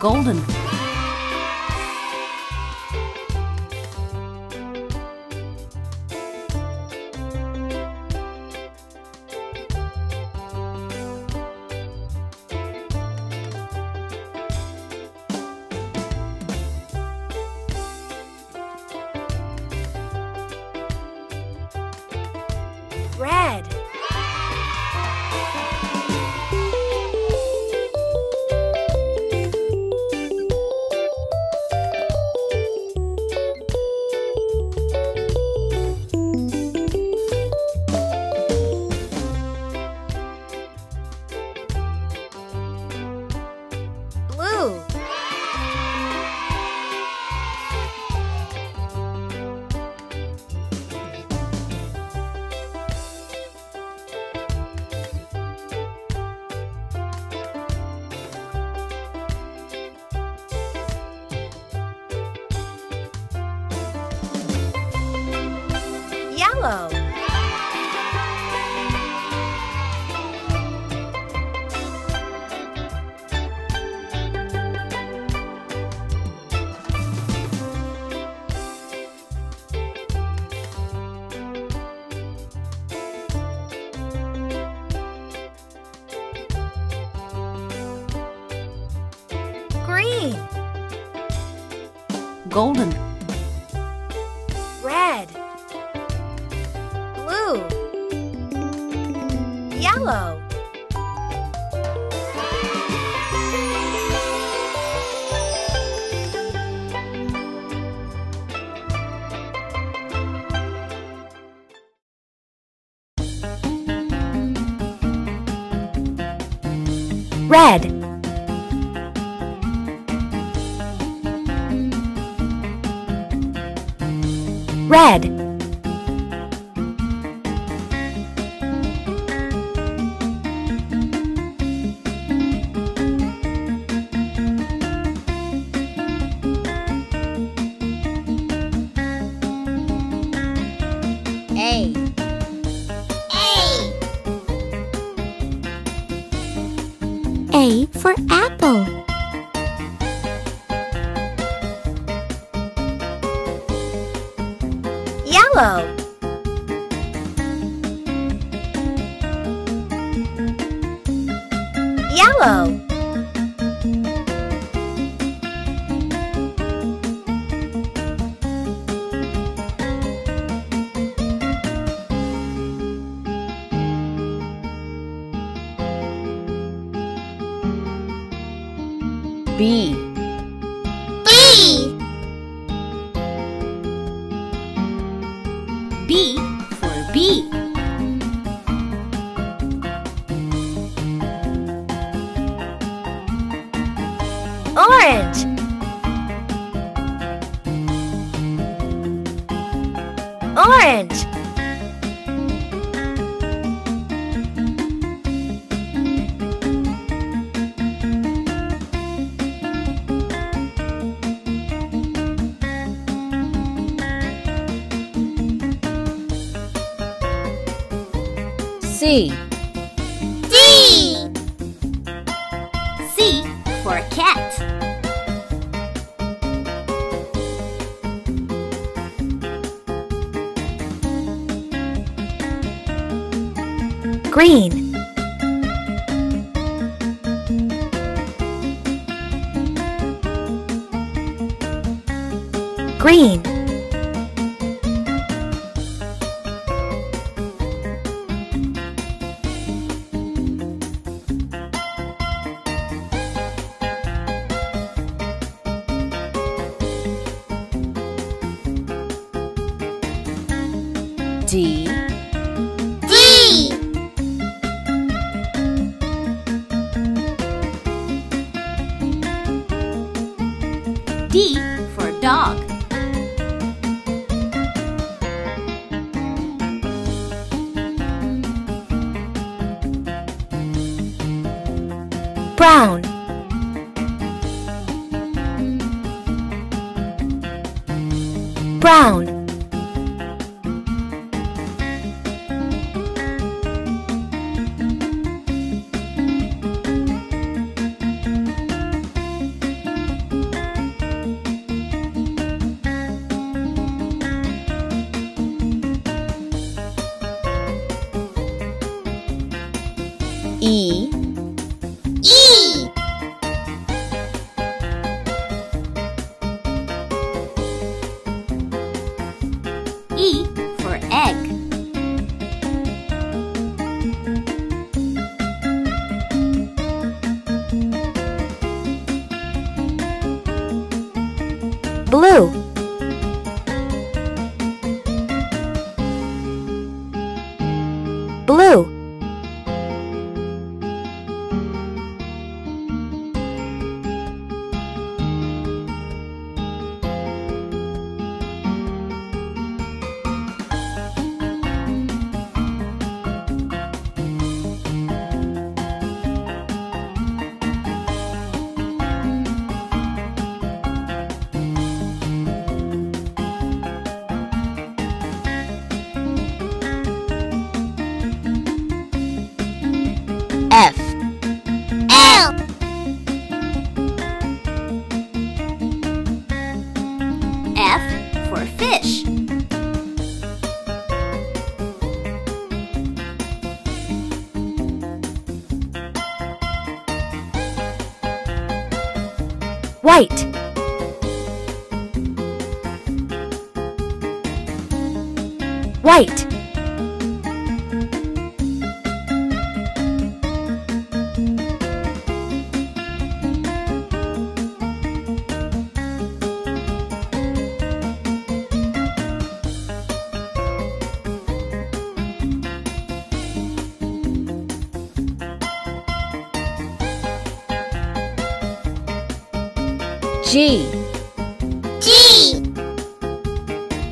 Golden. Golden. Red. Blue. Yellow. Red. Red. Yellow. Yellow. Orange. Orange. Green. Green. Brown. Brown. E White White G G.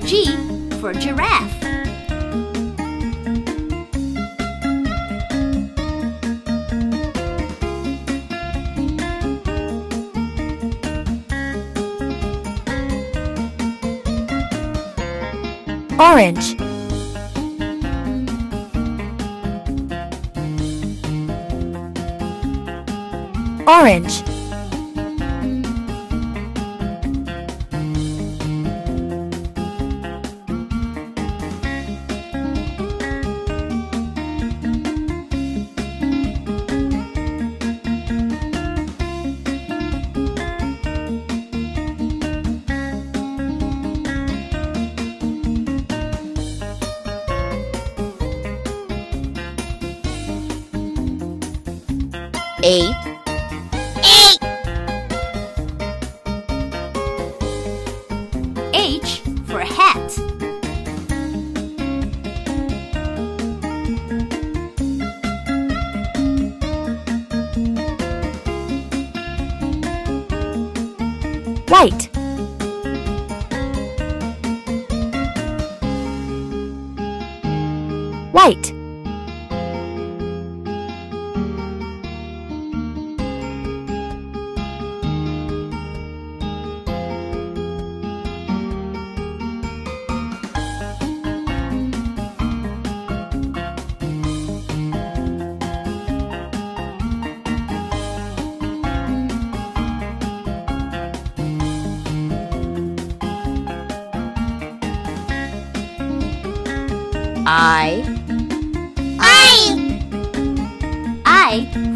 G for giraffe. Orange Orange White White I I. I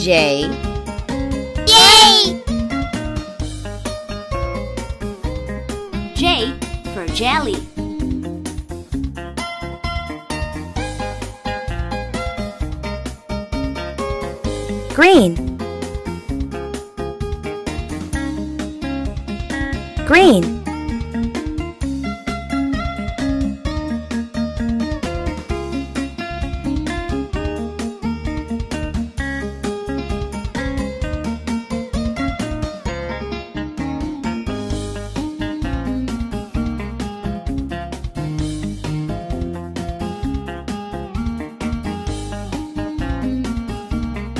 J J. J for jelly. Green Green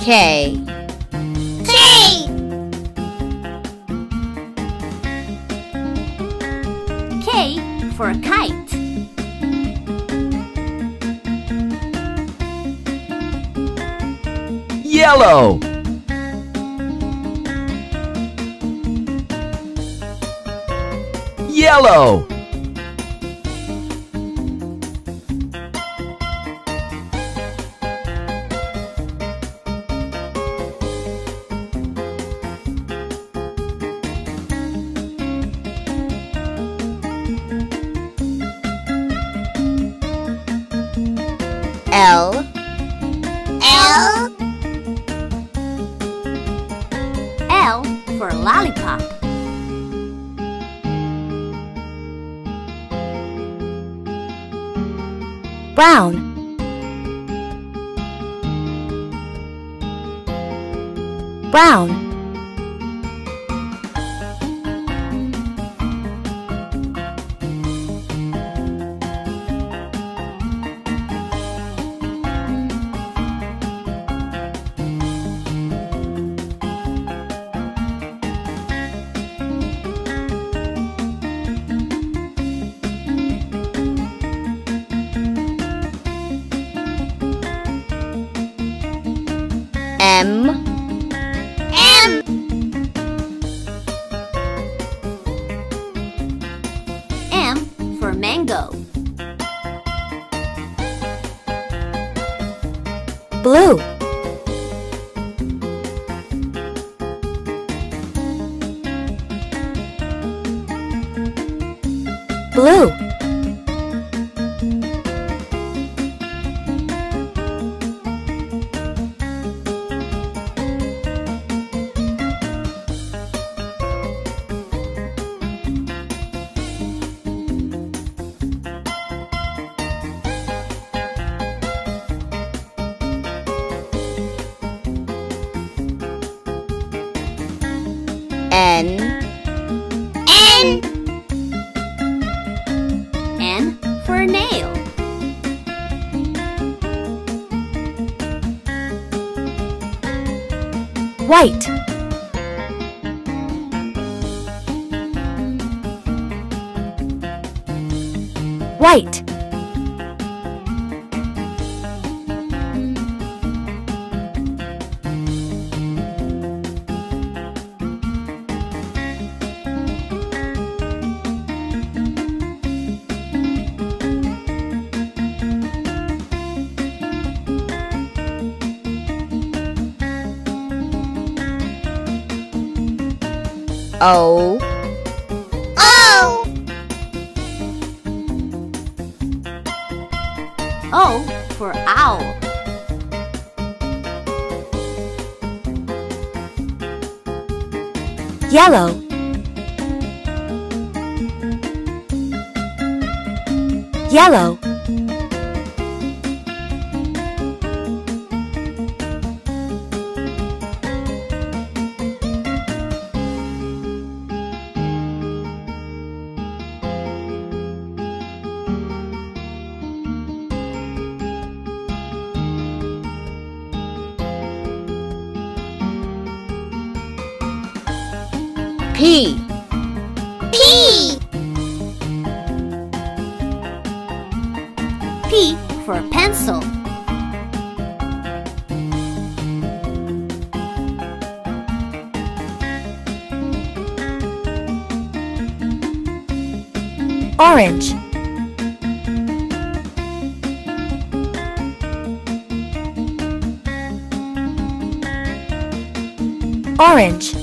K. K. K for a kite. Yellow. Yellow. L. L. L for lollipop. Brown. Brown. O. O. O for owl. Yellow. Yellow. Orange. Orange.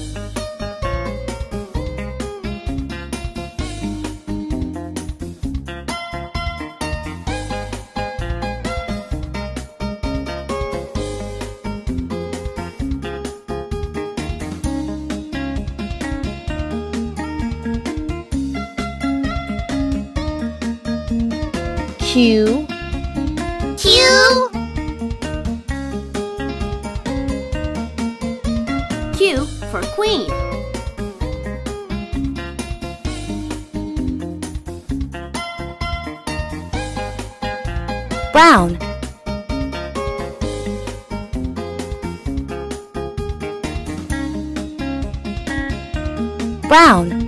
Q for queen. Brown Brown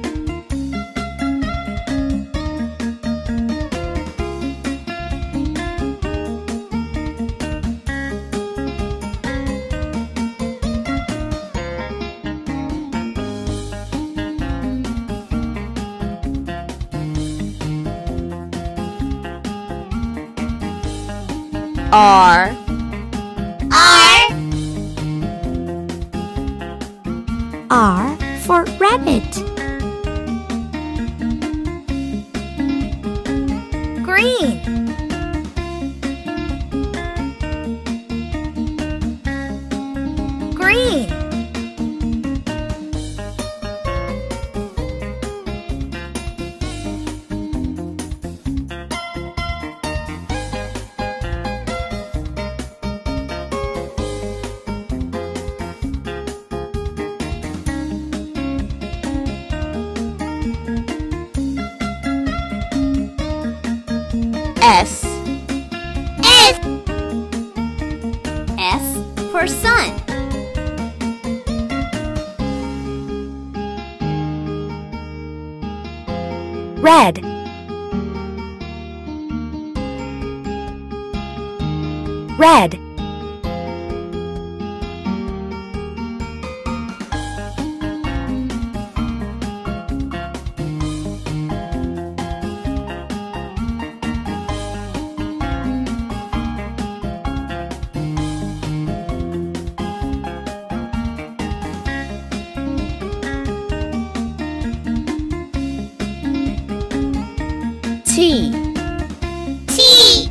R for rabbit. Green. S for sun. Red. Red. T T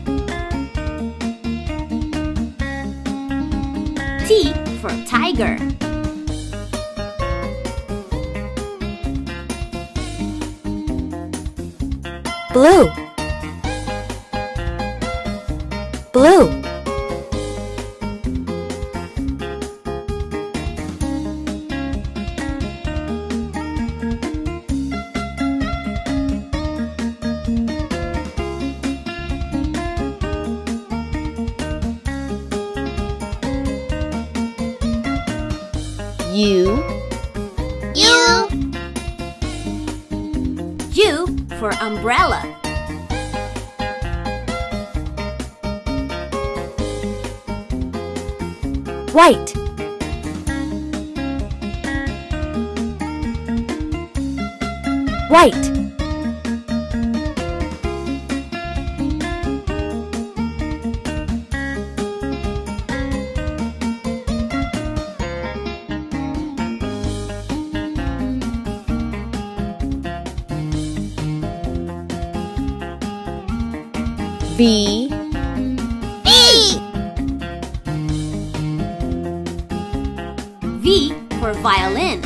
T for tiger. Blue. Blue. For umbrella. White. White. V for violin.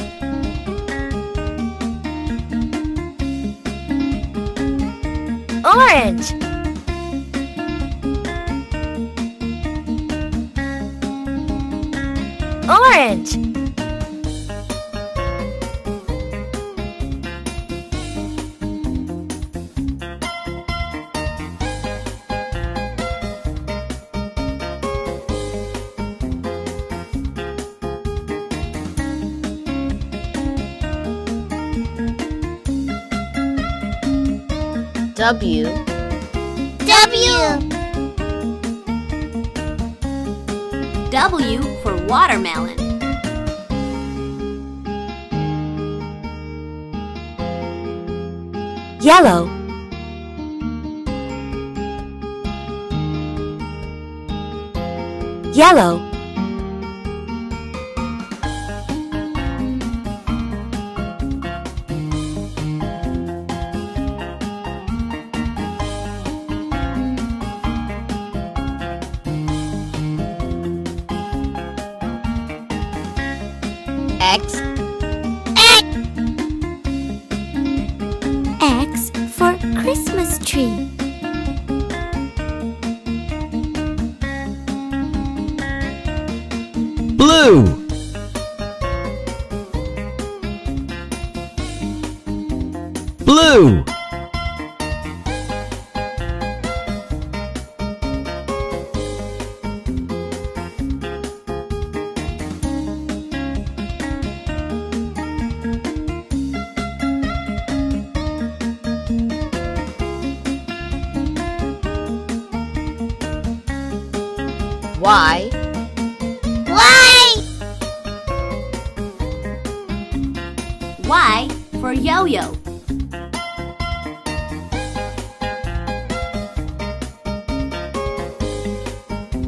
Orange. Orange. W W W for watermelon. Yellow. Yellow. Blue. Blue. Yo-yo.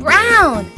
Brown. Brown.